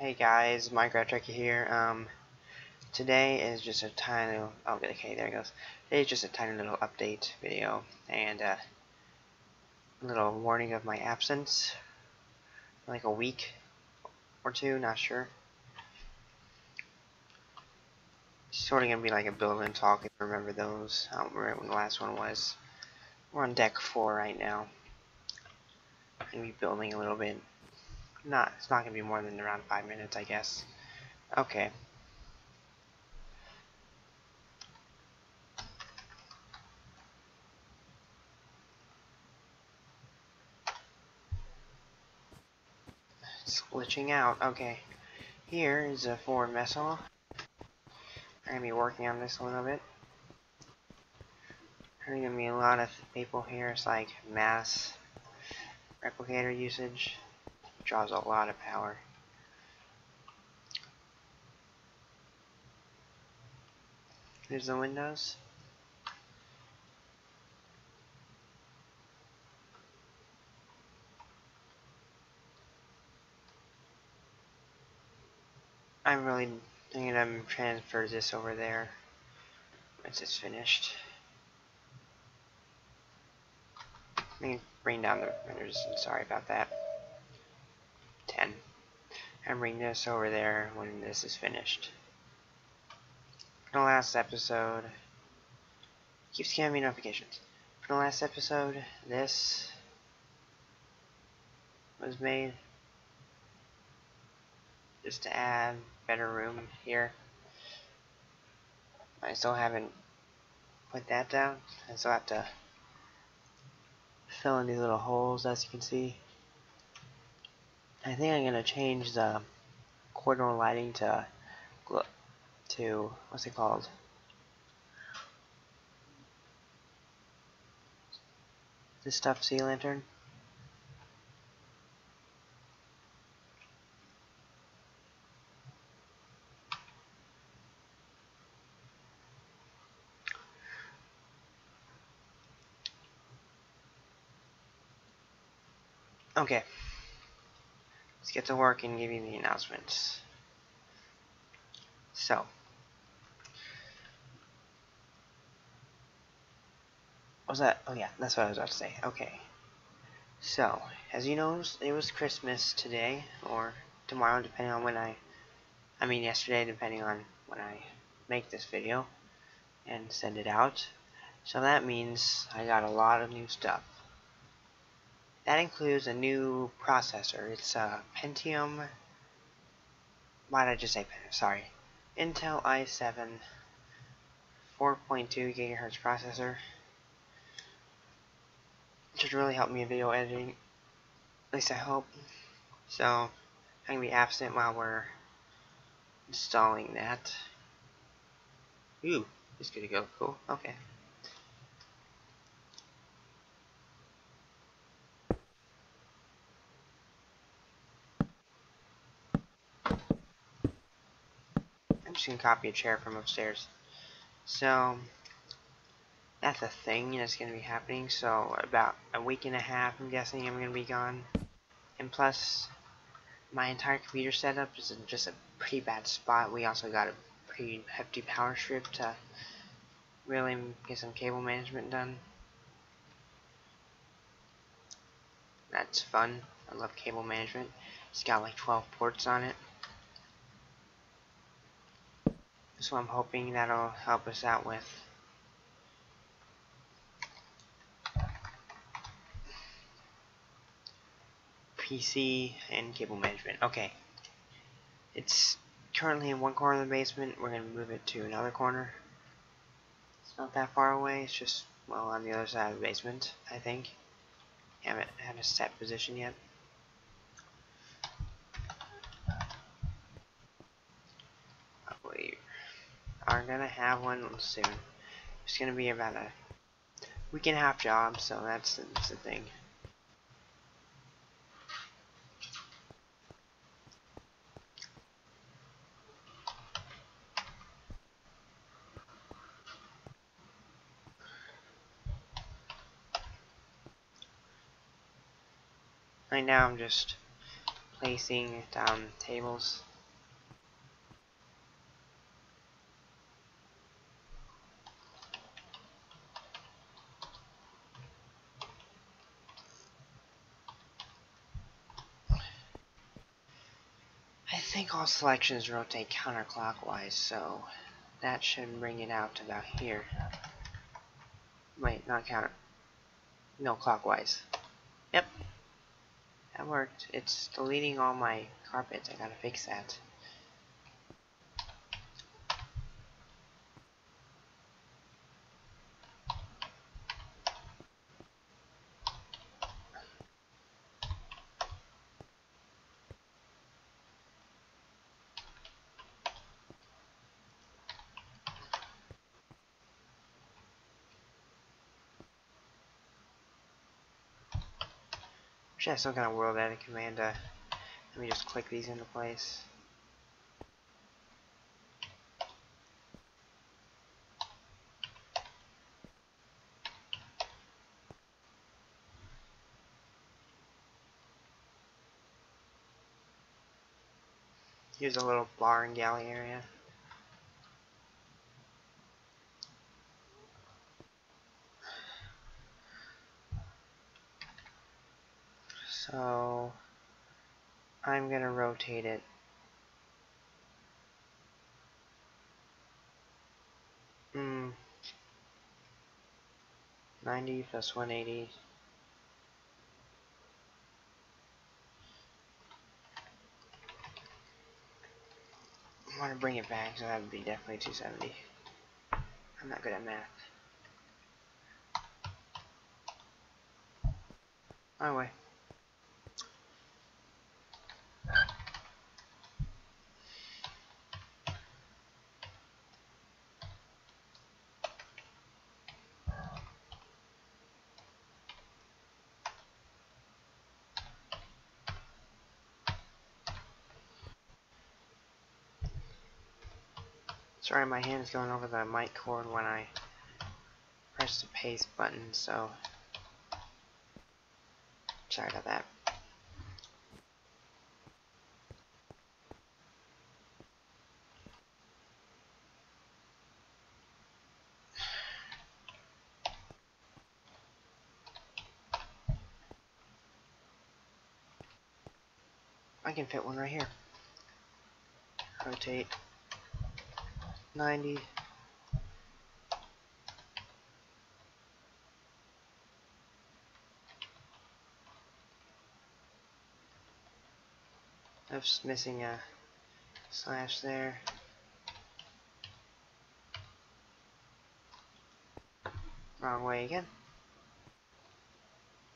Hey guys, Minecraft Trekkie here. Um, today is just a tiny little, oh okay, there it goes. Today is just a tiny little update video and a little warning of my absence. Like a week or two, not sure. Sort of gonna be like a build and talk if you remember those. I don't remember when the last one was. We're on deck four right now. Gonna be building a little bit. Not, it's not gonna be more than around five minutes, I guess. Okay. It's glitching out. Okay. Here is a forward vessel. I'm gonna be working on this a little bit. There's gonna be a lot of people here. It's like mass replicator usage draws a lot of power. Here's the windows. I'm really thinking I'm transfer this over there once it's finished. Let me bring down the renders. Sorry about that. 10. And bring this over there when this is finished. For the last episode, keeps giving me notifications. For the last episode, this was made just to add better room here. I still haven't put that down. I still have to fill in these little holes as you can see. I think I'm gonna change the corridor lighting to to what's it called? This stuff sea lantern. Okay. Let's get to work and give you the announcements. So. Was that? Oh yeah, that's what I was about to say. Okay. So, as you know, it was Christmas today, or tomorrow, depending on when I, I mean yesterday, depending on when I make this video and send it out. So that means I got a lot of new stuff. That includes a new processor. It's a Pentium. Why did I just say Pentium? Sorry. Intel i7 4.2 gigahertz processor. Should really help me in video editing. At least I hope. So, I'm going to be absent while we're installing that. Ooh, this could go cool. Okay. Gonna copy a chair from upstairs. So that's a thing that's gonna be happening. So about a week and a half, I'm guessing I'm gonna be gone. And plus, my entire computer setup is in just a pretty bad spot. We also got a pretty hefty power strip to really get some cable management done. That's fun. I love cable management. It's got like 12 ports on it. So I'm hoping that'll help us out with. PC and cable management. Okay. It's currently in one corner of the basement. We're going to move it to another corner. It's not that far away. It's just, well, on the other side of the basement, I think. Haven't had a set position yet. Are gonna have one soon. It's gonna be about a week and a half job, so that's, that's the thing. Right now I'm just placing down tables think all selections rotate counterclockwise, so that should bring it out to about here. Wait, not counter. No, clockwise. Yep. That worked. It's deleting all my carpets. I gotta fix that. I have some kind of world edit command to, let me just click these into place. Here's a little bar and galley area. So I'm going to rotate it. Mm, 90 plus 180 I want to bring it back so that would be definitely 270 I'm not good at math. Anyway. Sorry, my hand is going over the mic cord when I press the paste button, so sorry about that. I can fit one right here. Rotate 90 I'm just missing a slash there. Wrong way again.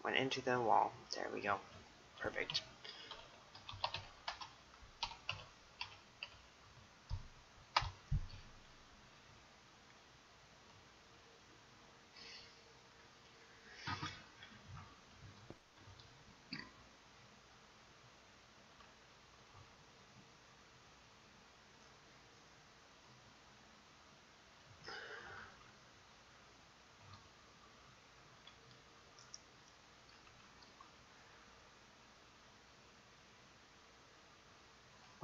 Went into the wall. There we go. Perfect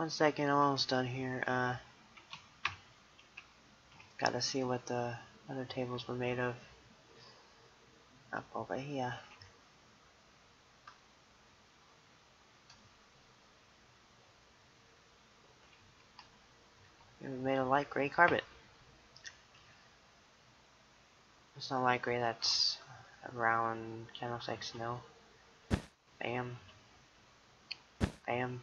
One second, I'm almost done here. Uh, gotta see what the other tables were made of. Up over here. We made a light gray carpet. It's not light gray, that's around candlesticks, snow. Bam. Bam.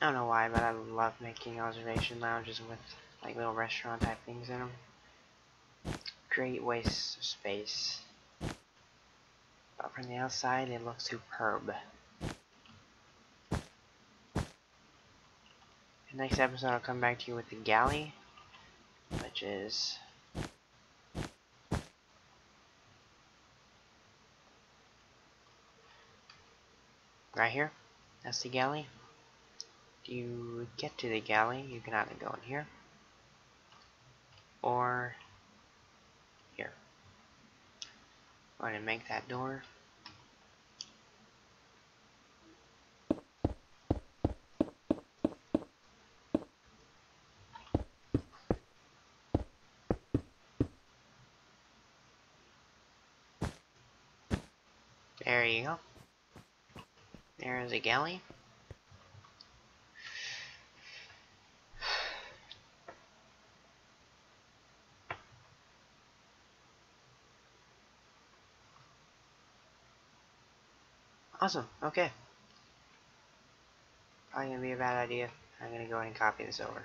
I don't know why, but I love making observation lounges with like little restaurant type things in them. Great waste of space. But from the outside, it looks superb. next episode, I'll come back to you with the galley, which is right here. That's the galley. You get to the galley, you can either go in here or here. Go ahead and make that door. There you go. There's a galley. Awesome, okay. Probably gonna be a bad idea. I'm gonna go ahead and copy this over.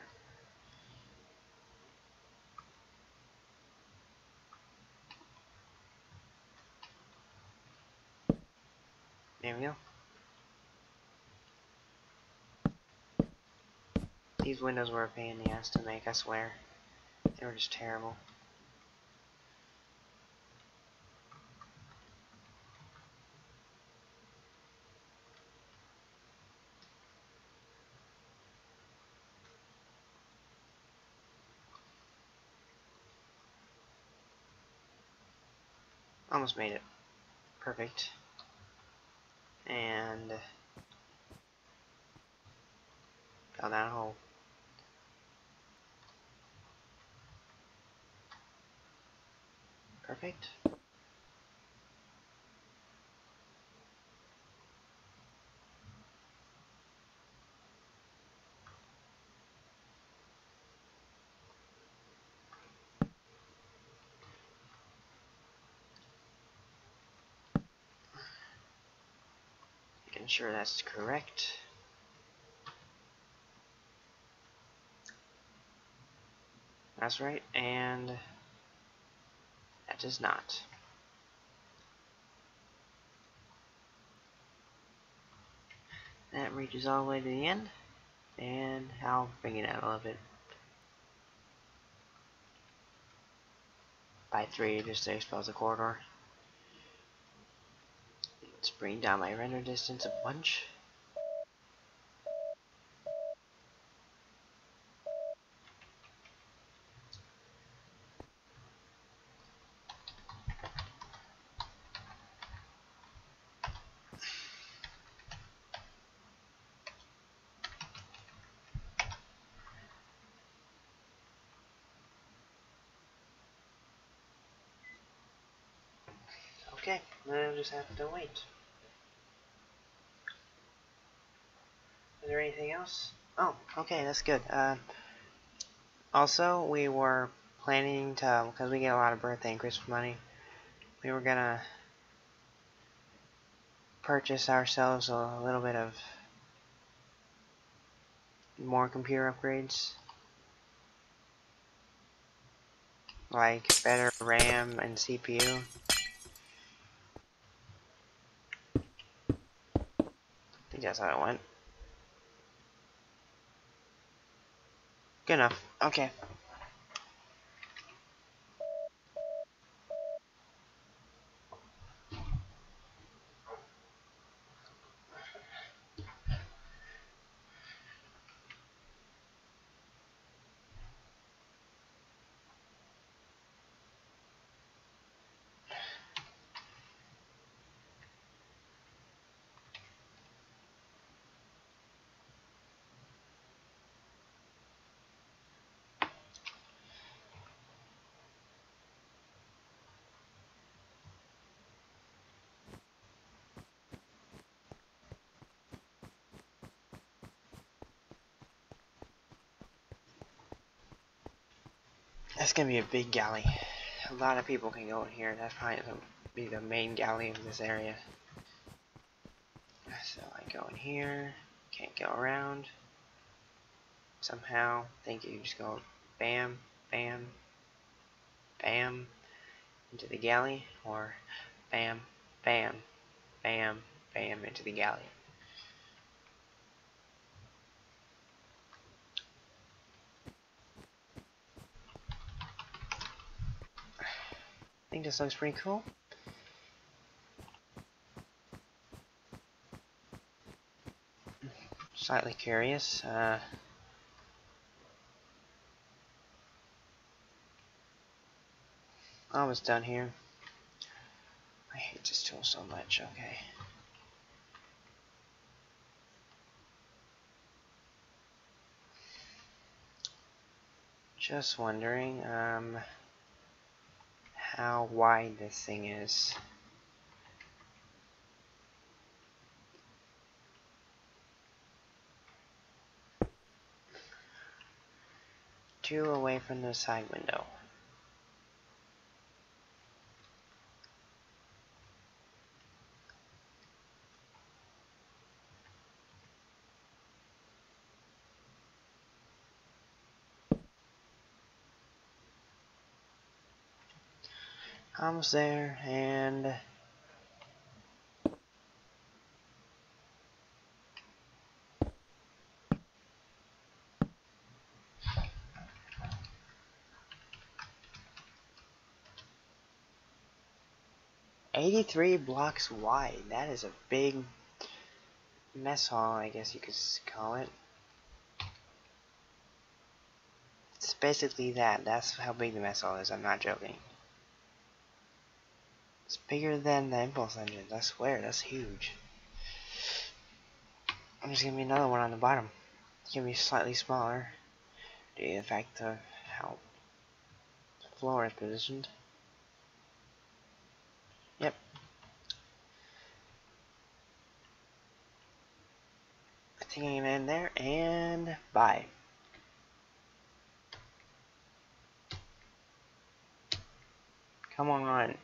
There we go. These windows were a pain in the ass to make, I swear. They were just terrible. Almost made it. Perfect. And down a hole. Perfect. Making sure that's correct. That's right, and that does not. That reaches all the way to the end, and I'll bring it out a little bit. By 3 just to expose the corridor. Let's bring down my render distance a bunch. Okay, now I'll just have to wait. Is there anything else? Oh, okay, that's good. Uh, also, we were planning to, because we get a lot of birthday and Christmas money, we were gonna purchase ourselves a little bit of more computer upgrades. Like better RAM and CPU. I think that's how it went. Good enough. Okay. That's gonna be a big galley. A lot of people can go in here. That's probably gonna be the main galley of this area. So I go in here, can't go around. Somehow, think you just go bam, bam, bam into the galley, or bam, bam, bam, bam into the galley. Think this looks pretty cool. slightly curious. Uh, almost done here. I hate this tool so much, okay. Just wondering um, how wide this thing is. Two away from the side window. Almost there, and... Eighty-three blocks wide. That is a big mess hall, I guess you could call it. It's basically that. That's how big the mess hall is. I'm not joking. It's bigger than the impulse engine. I swear, that's huge. There's gonna be another one on the bottom. It's gonna be slightly smaller due to the fact of how the floor is positioned. Yep. I think I'm gonna end there and bye. Come on.